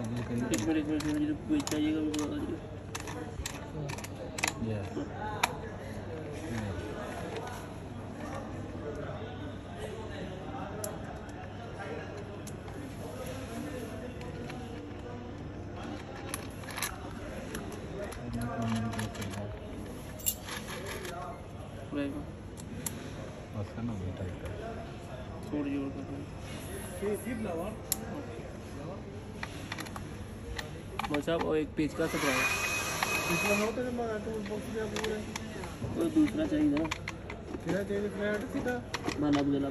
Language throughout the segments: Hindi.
एक मिनट एक मिनट मुझे कोई चाहिएगा मुझे बता दीजिए छोड़ जोड़ कर मोचाप और एक पेज का सप्राइज दूसरा चाहिए ना तेरा चाहिए फ्लैट तो सीधा माना अब्दुल्ला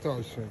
26